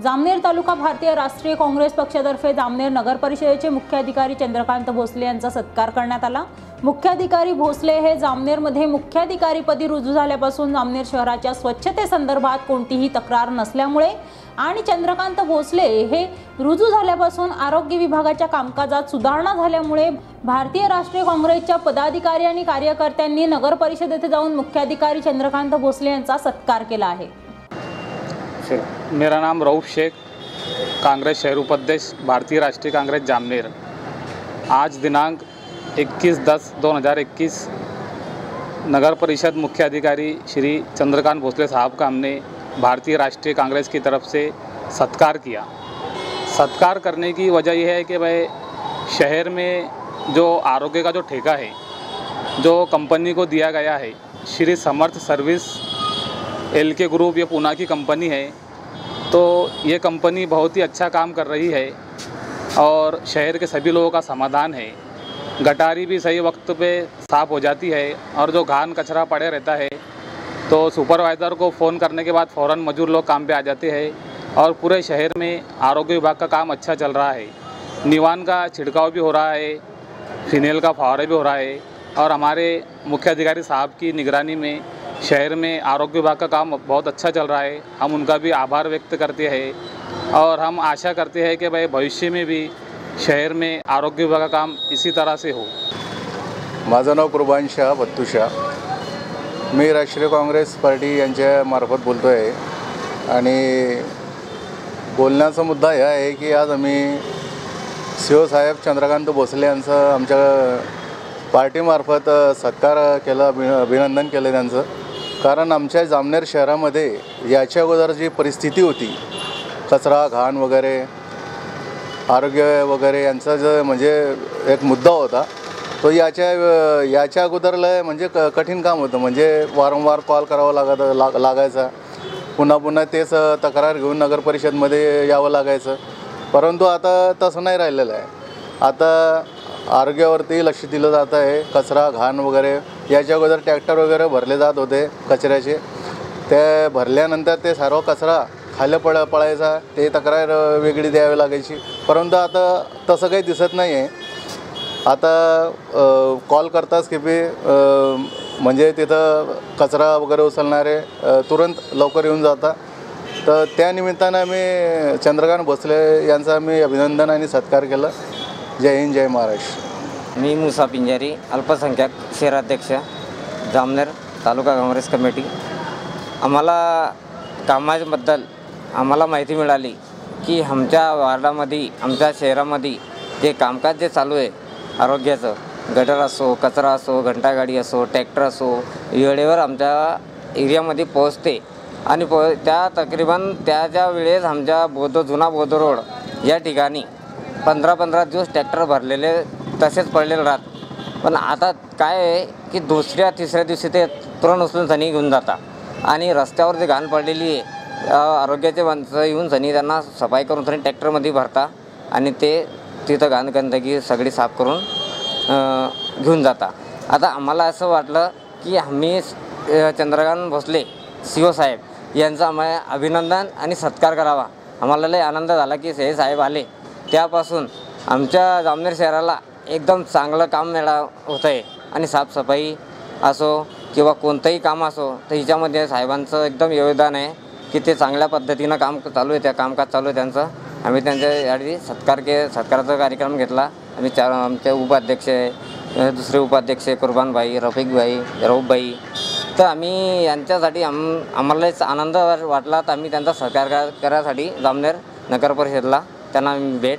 जामनेर तालुका भारतीय राष्ट्रीय काँग्रेस पक्षातर्फे जामनेर नगर परिषदेचे मुख्याधिकारी चंद्रकांत भोसले यांचा सत्कार करण्यात आला. मुख्याधिकारी भोसले हे जामनेरमध्ये मुख्याधिकारीपदी रुजू झाल्यापासून जामनेर शहराच्या स्वच्छतेसंदर्भात कोणतीही तक्रार नसल्यामुळे आणि चंद्रकांत भोसले हे रुजू झाल्यापासून आरोग्य विभागाच्या कामकाजात सुधारणा झाल्यामुळे भारतीय राष्ट्रीय काँग्रेसच्या पदाधिकारी आणि कार्यकर्त्यांनी नगर परिषद येथे जाऊन मुख्याधिकारी चंद्रकांत भोसले यांचा सत्कार केला आहे. सर मेरा नाम रऊफ शेख, कांग्रेस शहर उपाध्यक्ष, भारतीय राष्ट्रीय कांग्रेस जामनेर। आज दिनांक 21 दस 2021 नगर परिषद मुख्य अधिकारी श्री चंद्रकांत भोसले साहब का हमने भारतीय राष्ट्रीय कांग्रेस की तरफ़ से सत्कार किया। सत्कार करने की वजह यह है कि भाई शहर में जो आरोग्य का जो ठेका है, जो कंपनी को दिया गया है, Shri Samarth service L K group, ये पूना की कंपनी है। तो ये कंपनी बहुत ही अच्छा काम कर रही है और शहर के सभी लोगों का समाधान है। गटारी भी सही वक्त पे साफ़ हो जाती है और जो घान कचरा पड़े रहता है तो सुपरवाइज़र को फ़ोन करने के बाद फ़ौर मजदूर लोग काम पे आ जाते हैं और पूरे शहर में आरोग्य विभाग का काम अच्छा चल रहा है। निवान का छिड़काव भी हो रहा है, फिनेल का फवारा भी हो रहा है और हमारे मुख्य अधिकारी साहब की निगरानी में शहर में आरोग्य विभाग का काम बहुत अच्छा चल रहा है। हम उनका भी आभार व्यक्त करते हैं और हम आशा करते हैं कि भाई भविष्य में भी शहर में आरोग्य विभाग का काम इसी तरह से हो। माझं नाव कुर्बान शाह बत्तू शाह। मी राष्ट्रीय काँग्रेस पार्टी यांच्या मार्फत बोलतो आहे आणि बोलण्याचा मुद्दा हा आहे की आज आम्ही शिवसाहेब चंद्रकांत भोसले यांचं आमच्या पार्टीमार्फत सत्कार केला अभिन अभिनंदन केलं त्यांचं. कारण आमच्या जामनेर शहरामध्ये याच्या अगोदर जी परिस्थिती होती कचरा घाण वगैरे आरोग्य वगैरे यांचा जो म्हणजे एक मुद्दा होता तो याच्या याच्या अगोदरला म्हणजे क कठीण काम होतं. म्हणजे वारंवार कॉल करावा लागत लाग लागायचा. पुन्हा पुन्हा तेच तक्रार घेऊन नगर परिषदमध्ये यावं लागायचं. परंतु आता तसं नाही राहिलेलं आहे. आता आरोग्यावरती लक्ष दिलं जात आहे. कचरा घाण वगैरे याच्या अगोदर ट्रॅक्टर वगैरे भरले जात होते कचऱ्याचे. ते भरल्यानंतर ते सर्व कचरा खाली पळ पळायचा ते तक्रार वेगळी द्यावी लागायची. परंतु आता तसं काही दिसत नाही आहे आता कॉल करताच की बी म्हणजे तिथं कचरा वगैरे उचलणारे तुरंत लवकर येऊन जाता. तर त्या निमित्तानं आम्ही चंद्रकांत भोसले यांचं आम्ही अभिनंदन आणि सत्कार केला. जय हिंद जय महाराष्ट्र. मी मुसा पिंजारी अल्पसंख्याक शहराध्यक्ष जामनेर तालुका काँग्रेस कमिटी. आम्हाला कामाबद्दल आम्हाला माहिती मिळाली की आमच्या वार्डामध्ये आमच्या शहरामध्ये जे कामकाज जे चालू आहे आरोग्याचं गटर असो कचरा असो घंटागाडी असो ट्रॅक्टर असो वेळेवर आमच्या एरियामध्ये पोहोचते. आणि पो त्या तकरीबन त्या ज्या वेळेस आमच्या बोध जुना बोध रोड या ठिकाणी पंधरा पंधरा दिवस ट्रॅक्टर भरलेले तसेच पडलेले राहत. पण आता काय आहे की दुसऱ्या तिसऱ्या दिवशी ते तुरंत उचलून सनी घेऊन जातात आणि रस्त्यावर जे घाण पडलेली आहे आरोग्याचे माणसं येऊन सनी त्यांना सफाई करून सनी ट्रॅक्टरमध्ये भरता आणि ते तिथं घाण गंदगी सगळी साफ करून घेऊन जाता. आता आम्हाला असं वाटलं की आम्ही चंद्रकांत भोसले सी ओ साहेब यांचा आम्हाला अभिनंदन आणि सत्कार करावा. आम्हाला लय आनंद झाला की हे साहेब आले. त्यापासून आमच्या जामनेर शहराला एकदम चांगलं काम मिळा होतं आहे आणि साफसफाई असो किंवा कोणतंही काम असो तर हिच्यामध्ये साहेबांचं एकदम योगदान आहे की ते चांगल्या पद्धतीनं काम चालू आहे त्या कामकाज चालू आहे त्यांचं. आम्ही त्यांच्या यावेळी सत्कार के सत्काराचा कार्यक्रम घेतला. आम्ही चार आमचे उपाध्यक्ष आहे दुसरे उपाध्यक्ष कुर्बानबाई कुर्बानभाई रफिकभाई रऊफभाई. तर आम्ही यांच्यासाठी आम आम्हालाच आनंद वाटला तर आम्ही त्यांचा सत्कार करायसाठी जामनेर नगर परिषदला त्यांना आम्ही भेट